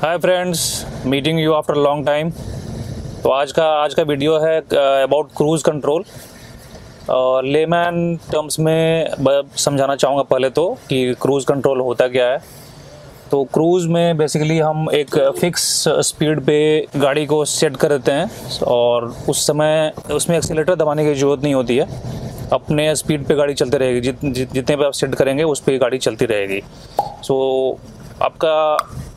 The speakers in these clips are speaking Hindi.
Hi friends meeting you after long time तो आज का आज का वीडियो है अबाउट क्रूज़ कंट्रोल और लेमैन टर्म्स में समझाना चाहूँगा पहले तो कि क्रूज़ कंट्रोल होता क्या है। तो क्रूज़ में बेसिकली हम एक फिक्स स्पीड पे गाड़ी को सेट कर देते हैं और उस समय उसमें एक्सीटर दबाने की ज़रूरत नहीं होती है। अपने स्पीड पे गाड़ी चलती रहेगी जित, जित जितने पे आप सेट करेंगे उस पर गाड़ी चलती रहेगी। सो so, आपका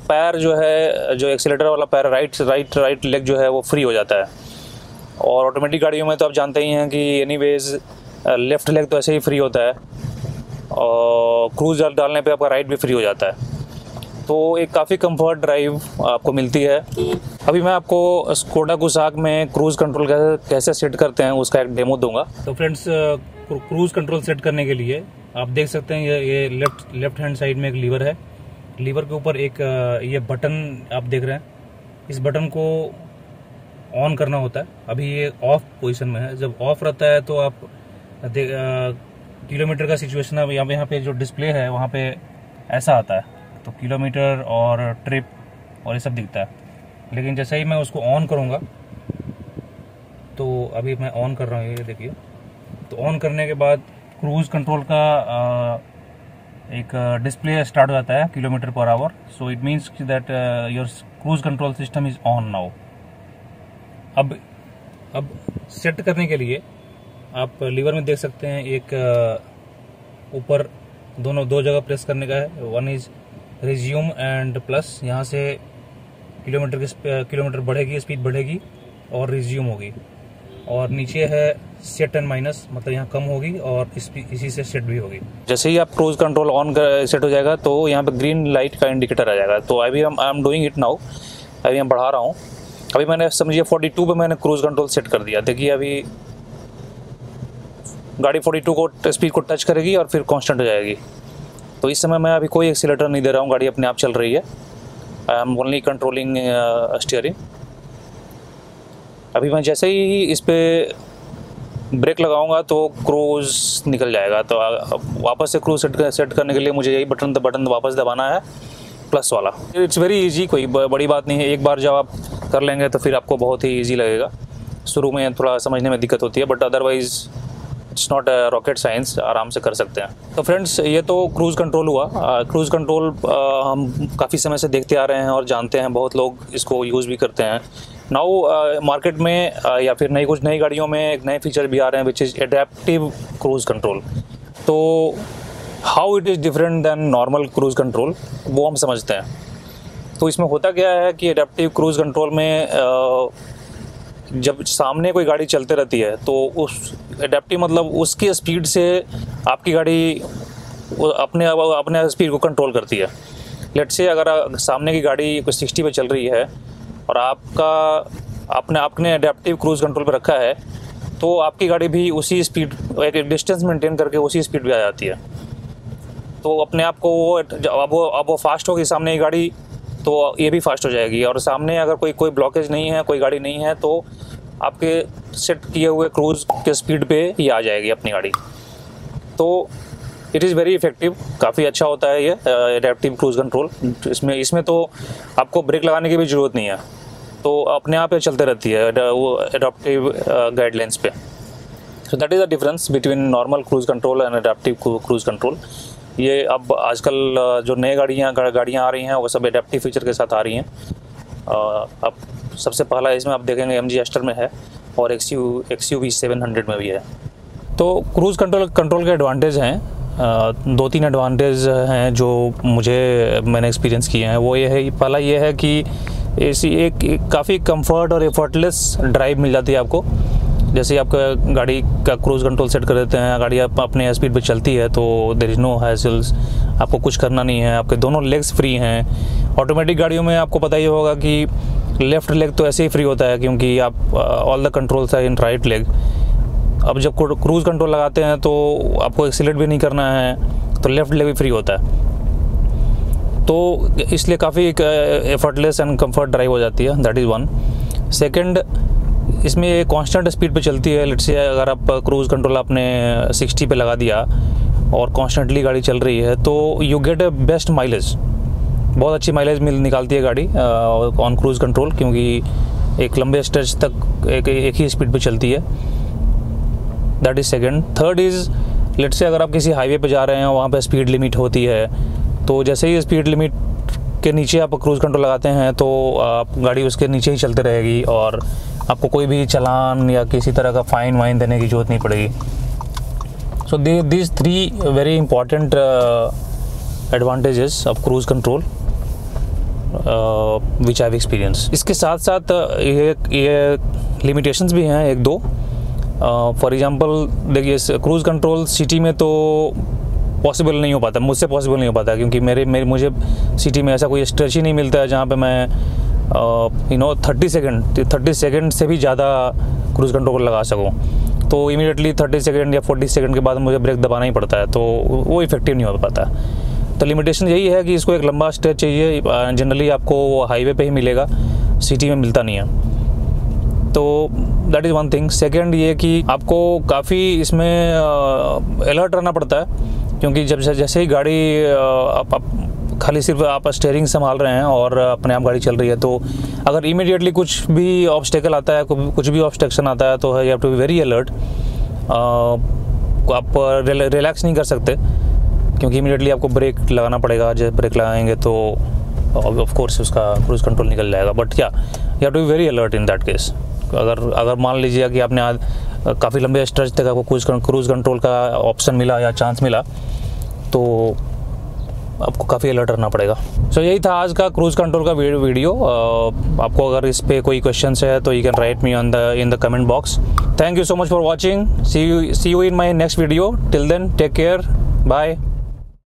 पैर जो है, जो एक्सीटर वाला पैर राइट राइट राइट लेग जो है, वो फ्री हो जाता है। और ऑटोमेटिक गाड़ियों में तो आप जानते ही हैं कि एनीवेज लेफ़्ट लेग तो ऐसे ही फ्री होता है। और क्रूज डालने पे आपका राइट भी फ्री हो जाता है। तो एक काफ़ी कंफर्ट ड्राइव आपको मिलती है। अभी मैं आपको स्कोडा कुसाक में क्रूज़ कंट्रोल कैसे कैसे सेट करते हैं, उसका एक डेमो दूँगा। तो फ्रेंड्स क्रूज़ कंट्रोल सेट करने के लिए आप देख सकते हैं, ये ये लेफ़्ट लेफ़्ट हैंड साइड में एक लीवर है। लीवर के ऊपर एक ये बटन आप देख रहे हैं। इस बटन को ऑन करना होता है। अभी ये ऑफ़ पोजीशन में है। जब ऑफ़ रहता है तो आप किलोमीटर का सिचुएशन अब यहाँ पे यहाँ पे जो डिस्प्ले है वहाँ पे ऐसा आता है। तो किलोमीटर और ट्रिप और ये सब दिखता है। लेकिन जैसे ही मैं उसको ऑन करूँगा तो अभी मैं ऑन कर रहा हूँ। ये देखिए। तो ऑन करने के बाद क्रूज कंट्रोल का अ, एक डिस्प्ले स्टार्ट हो जाता है kilometre per hour so it means that your cruise control system is on now अब अब सेट करने के लिए आप लीवर में देख सकते हैं एक ऊपर दोनों, दो जगह प्रेस करने का है। One is resume and plus यहाँ से किलोमीटर की किलोमीटर बढ़ेगी स्पीड बढ़ेगी और रिज्यूम होगी। और नीचे है सेट एंड माइनस मतलब यहाँ कम होगी और इस, इसी से सेट भी होगी। जैसे ही आप क्रूज कंट्रोल ऑन सेट हो जाएगा तो यहाँ पे ग्रीन लाइट का इंडिकेटर आ जाएगा। तो अभी हम I am doing it now अभी मैं बढ़ा रहा हूँ। अभी मैंने समझिए 42 पे मैंने क्रूज कंट्रोल सेट कर दिया। देखिए अभी गाड़ी 42 को स्पीड को टच करेगी और फिर कांस्टेंट हो जाएगी। तो इस समय मैं अभी कोई एक्सीटर नहीं दे रहा हूँ। गाड़ी अपने आप चल रही है। I am only controlling steering अभी मैं जैसे ही इस पर ब्रेक लगाऊँगा तो क्रूज निकल जाएगा। तो वापस से क्रूज सेट कर, सेट करने के लिए मुझे यही बटन बटन वापस दबाना है प्लस वाला। इट्स वेरी इजी कोई बड़ी बात नहीं है। एक बार जब आप कर लेंगे तो फिर आपको बहुत ही इजी लगेगा। शुरू में थोड़ा समझने में दिक्कत होती है but otherwise it's not rocket science आराम से कर सकते हैं। तो फ्रेंड्स ये तो क्रूज़ कंट्रोल हुआ। क्रूज़ कंट्रोल हम काफ़ी समय से देखते आ रहे हैं और जानते हैं बहुत लोग इसको यूज़ भी करते हैं। नाउ मार्केट में uh, या फिर नई कुछ नई गाड़ियों में एक नए फीचर भी आ रहे हैं which is adaptive cruise control तो how it is different than normal cruise control वो हम समझते हैं। तो इसमें होता क्या है कि एडेप्टिव क्रूज़ कंट्रोल में uh, जब सामने कोई गाड़ी चलते रहती है तो उस एडेप्टिव मतलब उसकी स्पीड से आपकी गाड़ी अपने अपने स्पीड को कंट्रोल करती है। लेट से अगर सामने की गाड़ी कोई सिक्सटी पे चल रही है और आपका, आपने आपने अडेप्टिव क्रूज कंट्रोल पर रखा है तो आपकी गाड़ी भी उसी स्पीड एक डिस्टेंस मेंटेन करके उसी स्पीड पे आ जाती है। तो अपने आप को वो, अब वो अब वो फास्ट होगी, सामने की गाड़ी तो ये भी फास्ट हो जाएगी। और सामने अगर कोई कोई ब्लॉकेज नहीं है, कोई गाड़ी नहीं है तो आपके सेट किए हुए क्रूज के स्पीड पे ये आ जाएगी अपनी गाड़ी। तो इट इज़ वेरी इफ़ेक्टिव काफ़ी अच्छा होता है ये एडेप्टिव क्रूज कंट्रोल इसमें इसमें तो आपको ब्रेक लगाने की भी ज़रूरत नहीं है। तो अपने आप ही चलते रहती है वो एडेप्टिव गाइडलाइंस पे। So that is the difference between normal cruise control and adaptive cruise control ये अब आजकल जो नए गाड़ियाँ गाड़ियाँ आ रही हैं, वो सब एडेप्टिव फीचर के साथ आ रही हैं। अब सबसे पहला इसमें आप देखेंगे एम जी एस्टर में है और X U X U V seven hundred में भी है। तो क्रूज़ कंट्रोल कंट्रोल के एडवांटेज हैं। दो तीन एडवांटेज हैं जो मुझे मैंने एक्सपीरियंस किए हैं। वो ये है पहला ये है कि ऐसी एक, एक काफ़ी कंफर्ट और एफर्टलेस ड्राइव मिल जाती है आपको। जैसे आपका गाड़ी का क्रूज़ कंट्रोल सेट कर देते हैं गाड़ी आप अपने स्पीड पे चलती है तो देर इज़ नो हैसल्स आपको कुछ करना नहीं है आपके दोनों लेग्स फ्री हैं। ऑटोमेटिक गाड़ियों में आपको पता ही होगा कि लेफ़्ट लेग तो ऐसे ही फ्री होता है क्योंकि आप all the controls are in right leg अब जब क्रूज़ कंट्रोल लगाते हैं तो आपको एक्सीलेट भी नहीं करना है तो लेफ़्ट लेग भी फ्री होता है। तो इसलिए काफ़ी एक एफर्टलेस एंड कंफर्ट ड्राइव हो जाती है दैट इज़ वन सेकंड इसमें ये कांस्टेंट स्पीड पे चलती है। लेट्स से अगर आप क्रूज़ कंट्रोल आपने 60 पे लगा दिया और कॉन्स्टेंटली गाड़ी चल रही है तो you get a best mileage बहुत अच्छी माइलेज मिल, निकालती है गाड़ी ऑन क्रूज़ कंट्रोल क्योंकि एक लंबे स्ट्रेच तक एक एक ही स्पीड पे चलती है। That is second third is let's say अगर आप किसी हाईवे पर जा रहे हैं वहाँ पर स्पीड लिमिट होती है तो जैसे ही स्पीड लिमिट के नीचे आप क्रूज़ कंट्रोल लगाते हैं तो आप गाड़ी उसके नीचे ही चलते रहेगी और आपको कोई भी चलान या किसी तरह का फ़ाइन वाइन देने की ज़रूरत नहीं पड़ेगी। So they this three very important advantages of cruise control which have experience इसके साथ साथ ये ये लिमिटेशंस भी हैं, एक दो। फॉर एग्जांपल देखिए क्रूज़ कंट्रोल सिटी में तो पॉसिबल नहीं हो पाता, मुझसे पॉसिबल नहीं हो पाता, क्योंकि मेरे मेरे, मुझे सिटी में ऐसा कोई स्ट्रेच ही नहीं मिलता है जहाँ पे मैं you know thirty second thirty second से भी ज़्यादा क्रूज़ कंट्रोल लगा सकूँ। तो इमीडिएटली थर्टी सेकेंड या फोर्टी सेकेंड के बाद मुझे ब्रेक दबाना ही पड़ता है तो वो इफ़ेक्टिव नहीं हो पाता। तो लिमिटेशन यही है कि इसको एक लंबा स्ट्रेच चाहिए जनरली आपको हाईवे पे ही मिलेगा सिटी में मिलता नहीं है। तो that is one thing second ये कि आपको काफ़ी इसमें अलर्ट रहना पड़ता है क्योंकि जब जैसे ही गाड़ी आप, आप खाली सिर्फ़ आप स्टेयरिंग संभाल रहे हैं और अपने आप गाड़ी चल रही है तो अगर इमीडिएटली कुछ भी ऑब्स्टेकल आता है कुछ भी ऑब्स्ट्रक्शन आता है तो you have to be very alert आप रिलैक्स नहीं कर सकते क्योंकि इमीडिएटली आपको ब्रेक लगाना पड़ेगा जब ब्रेक लगाएँगे तो ऑफ़ कोर्स उसका क्रूज़ कंट्रोल निकल जाएगा बट क्या you have to be very alert in that case अगर अगर मान लीजिए कि आपने आज काफ़ी लंबे स्ट्रेच तक आपको क्रूज क्रूज़ कंट्रोल का ऑप्शन मिला या चांस मिला तो आपको काफ़ी अलर्ट रहना पड़ेगा। सो so, यही था आज का क्रूज़ कंट्रोल का वीडियो आपको अगर इस पर कोई क्वेश्चन है तो you can write me on the in the comment box thank you so much for watching see you see you in my next video till then take care bye